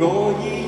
我已